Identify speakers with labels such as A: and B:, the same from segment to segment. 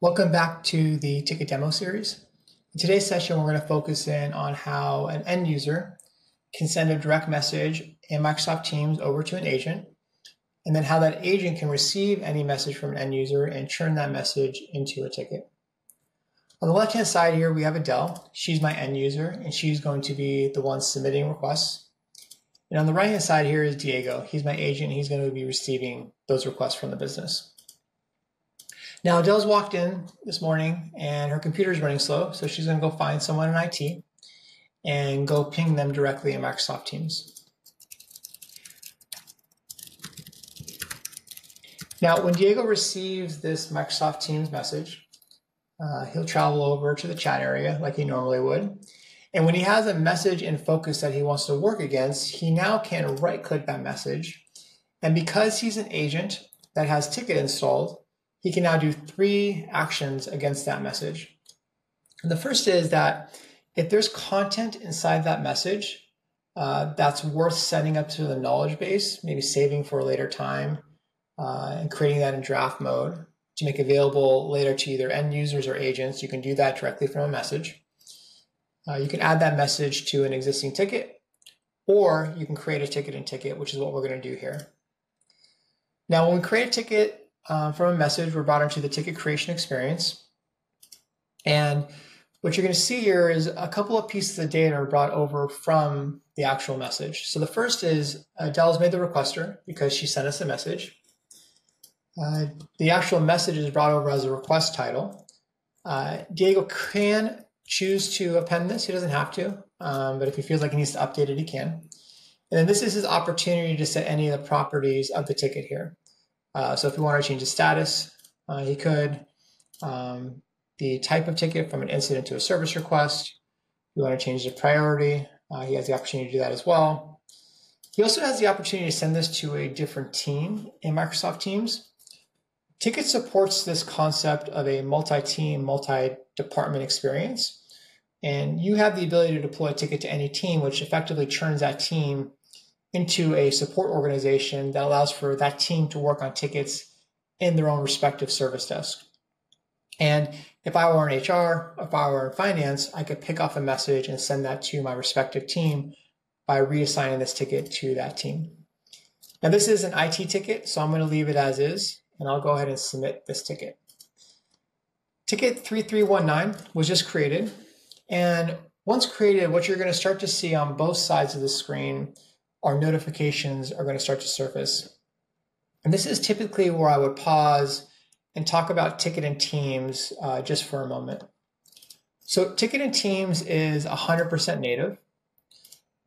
A: Welcome back to the Tikit demo series. In today's session, we're going to focus in on how an end user can send a direct message in Microsoft Teams over to an agent, and then how that agent can receive any message from an end user and turn that message into a ticket. On the left-hand side here, we have Adele. She's my end user, and she's going to be the one submitting requests. And on the right-hand side here is Diego. He's my agent. He's going to be receiving those requests from the business. Now, Adele's walked in this morning and her computer is running slow, so she's going to go find someone in IT and go ping them directly in Microsoft Teams. Now, when Diego receives this Microsoft Teams message, uh, he'll travel over to the chat area like he normally would. And when he has a message in focus that he wants to work against, he now can right click that message. And because he's an agent that has Tikit installed, he can now do three actions against that message. And the first is that if there's content inside that message uh, that's worth sending up to the knowledge base, maybe saving for a later time uh, and creating that in draft mode to make available later to either end users or agents, you can do that directly from a message. Uh, you can add that message to an existing ticket, or you can create a ticket in Tikit, which is what we're going to do here. Now, when we create a ticket uh, from a message, we're brought into the ticket creation experience. And what you're going to see here is a couple of pieces of data are brought over from the actual message. So the first is Adele's made the requester because she sent us a message. Uh, the actual message is brought over as a request title. Uh, Diego can choose to append this. He doesn't have to, um, but if he feels like he needs to update it, he can. And then this is his opportunity to set any of the properties of the ticket here. Uh, so if we want to change the status, uh, he could. Um, the type of ticket from an incident to a service request. If you want to change the priority, uh, he has the opportunity to do that as well. He also has the opportunity to send this to a different team in Microsoft Teams. Tikit supports this concept of a multi-team, multi-department experience. And you have the ability to deploy a ticket to any team, which effectively turns that team into a support organization that allows for that team to work on tickets in their own respective service desk. And if I were in HR, if I were in finance, I could pick off a message and send that to my respective team by reassigning this ticket to that team. Now this is an IT ticket, so I'm going to leave it as is, and I'll go ahead and submit this ticket. Ticket 3319 was just created, and once created, what you're going to start to see on both sides of the screen our notifications are going to start to surface. And this is typically where I would pause and talk about Tikit and Teams uh, just for a moment. So Tikit and Teams is 100% native.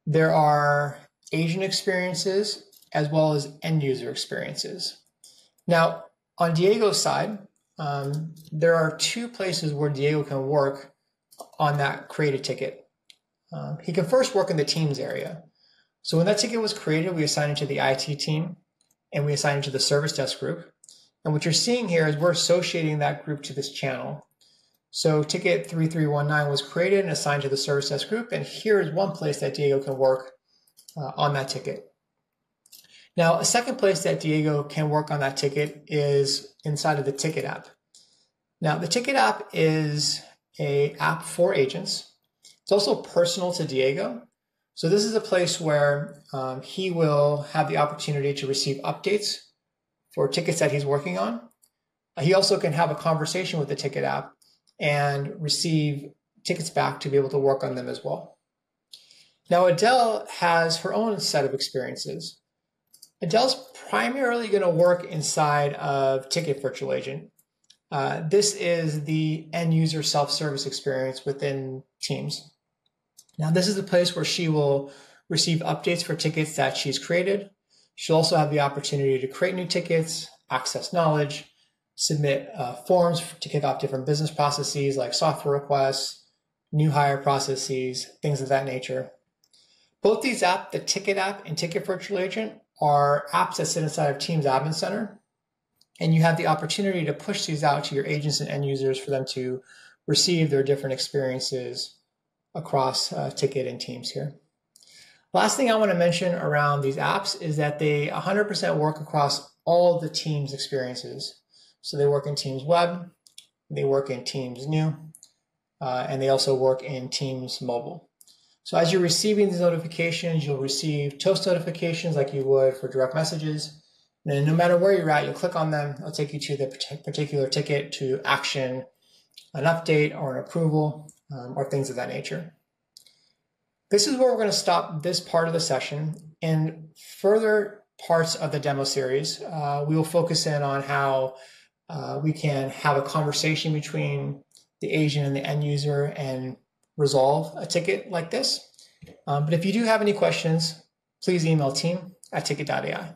A: There are agent experiences as well as end user experiences. Now, on Diego's side, um, there are two places where Diego can work on that create a ticket. Um, he can first work in the Teams area. So when that ticket was created, we assigned it to the IT team and we assigned it to the service desk group. And what you're seeing here is we're associating that group to this channel. So ticket 3319 was created and assigned to the service desk group. And here is one place that Diego can work uh, on that ticket. Now, a second place that Diego can work on that ticket is inside of the Tikit app. Now, the Tikit app is a app for agents. It's also personal to Diego. So this is a place where um, he will have the opportunity to receive updates for tickets that he's working on. He also can have a conversation with the Tikit app and receive tickets back to be able to work on them as well. Now, Adele has her own set of experiences. Adele's primarily going to work inside of Tikit Virtual Agent. Uh, this is the end user self service experience within Teams. Now, this is the place where she will receive updates for tickets that she's created. She'll also have the opportunity to create new tickets, access knowledge, submit uh, forms to kick off different business processes like software requests, new hire processes, things of that nature. Both these apps, the Tikit app and Tikit Virtual Agent, are apps that sit inside of Teams Admin Center. And you have the opportunity to push these out to your agents and end users for them to receive their different experiences across uh, Tikit and Teams here. Last thing I want to mention around these apps is that they 100% work across all the Teams experiences. So they work in Teams Web, They work in Teams New, uh, and they also work in Teams Mobile. So as you're receiving these notifications, you'll receive toast notifications like you would for direct messages. And no matter where you're at, you'll click on them. It'll take you to the particular ticket to action an update or an approval um, or things of that nature. This is where we're going to stop this part of the session. In further parts of the demo series, uh, we will focus in on how uh, we can have a conversation between the agent and the end user and resolve a ticket like this. Um, but if you do have any questions, please email team at tikit.ai.